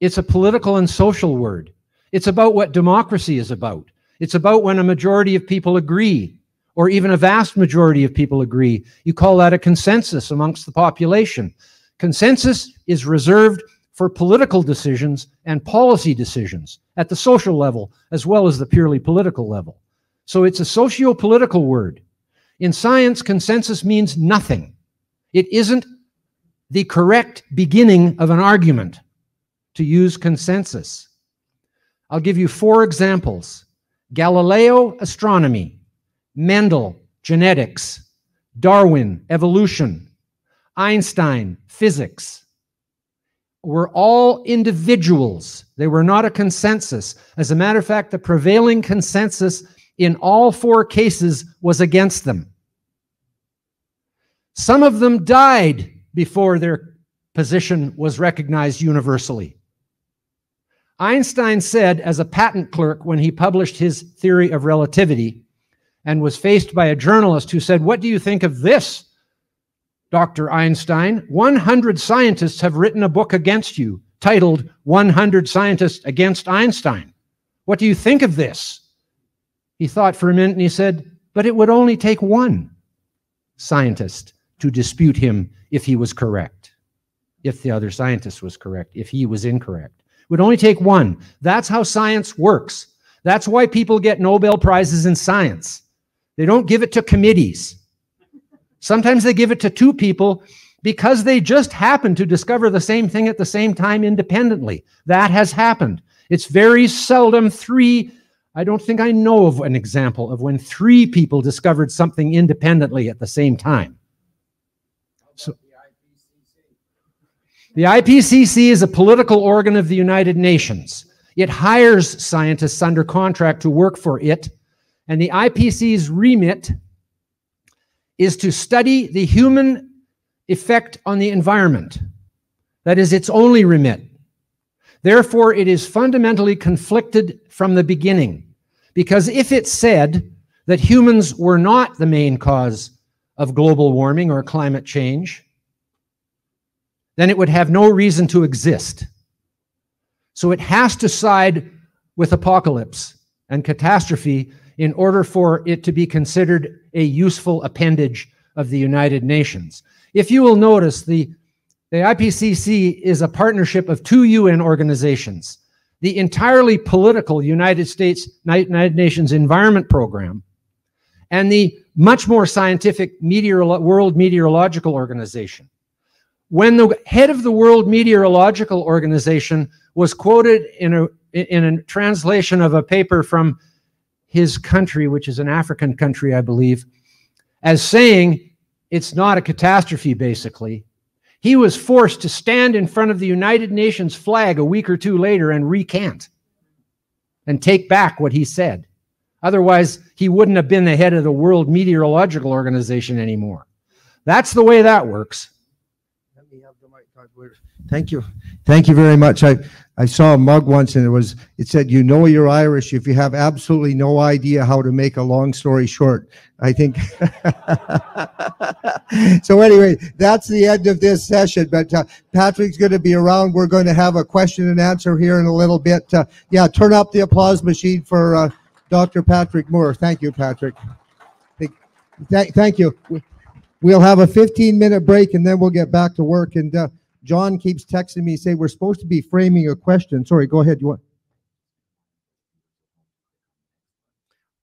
Speaker 1: It's a political and social word. It's about what democracy is about. It's about when a majority of people agree, or even a vast majority of people agree. You call that a consensus amongst the population. Consensus is reserved for political decisions and policy decisions at the social level as well as the purely political level. So it's a socio political word. In science, consensus means nothing. It isn't the correct beginning of an argument to use consensus. I'll give you four examples Galileo, astronomy, Mendel, genetics, Darwin, evolution, Einstein, physics, were all individuals. They were not a consensus. As a matter of fact, the prevailing consensus in all four cases was against them. Some of them died before their position was recognized universally. Einstein said, as a patent clerk, when he published his theory of relativity, and was faced by a journalist who said, What do you think of this, Dr. Einstein? 100 scientists have written a book against you titled 100 Scientists Against Einstein. What do you think of this? He thought for a minute and he said, But it would only take one scientist to dispute him if he was correct, if the other scientist was correct, if he was incorrect. It would only take one. That's how science works. That's why people get Nobel Prizes in science. They don't give it to committees. Sometimes they give it to two people because they just happen to discover the same thing at the same time independently. That has happened. It's very seldom three. I don't think I know of an example of when three people discovered something independently at the same time. So, the IPCC is a political organ of the United Nations. It hires scientists under contract to work for it, and the IPCC's remit is to study the human effect on the environment. That is its only remit. Therefore, it is fundamentally conflicted from the beginning. Because if it said that humans were not the main cause of global warming or climate change, then it would have no reason to exist. So it has to side with apocalypse and catastrophe in order for it to be considered a useful appendage of the United Nations. If you will notice, the, the IPCC is a partnership of two UN organizations the entirely political United States United Nations Environment Program and the much more scientific Meteorolo World Meteorological Organization. When the head of the World Meteorological Organization was quoted in a, in a translation of a paper from his country, which is an African country, I believe, as saying it's not a catastrophe, basically. He was forced to stand in front of the United Nations flag a week or two later and recant and take back what he said. Otherwise, he wouldn't have been the head of the World Meteorological Organization anymore. That's the way that works.
Speaker 2: Thank you. Thank you very much. I, I saw a mug once and it was, it said, you know you're Irish if you have absolutely no idea how to make a long story short. I think. (laughs) so anyway, that's the end of this session, but uh, Patrick's going to be around. We're going to have a question and answer here in a little bit. Uh, yeah, turn up the applause machine for uh, Dr. Patrick Moore. Thank you, Patrick. Thank, thank you. We'll have a 15 minute break and then we'll get back to work. And uh, John keeps texting me, say we're supposed to be framing a question. Sorry, go ahead. You want?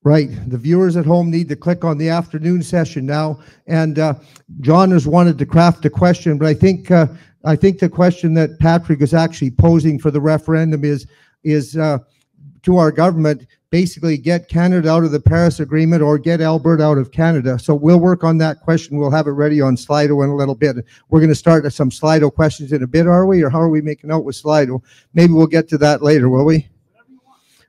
Speaker 2: Right. The viewers at home need to click on the afternoon session now. And uh, John has wanted to craft a question, but I think uh, I think the question that Patrick is actually posing for the referendum is is uh, to our government basically get Canada out of the Paris Agreement or get Alberta out of Canada. So we'll work on that question. We'll have it ready on Slido in a little bit. We're going to start some Slido questions in a bit, are we? Or how are we making out with Slido? Maybe we'll get to that later, will we?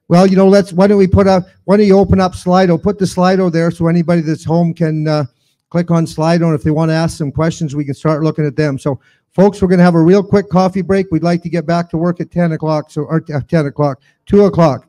Speaker 2: Well, you know, let's, why don't we put up, why don't you open up Slido, put the Slido there so anybody that's home can uh, click on Slido. And if they want to ask some questions, we can start looking at them. So folks, we're going to have a real quick coffee break. We'd like to get back to work at 10 o'clock, so, or uh, 10 o'clock, 2 o'clock.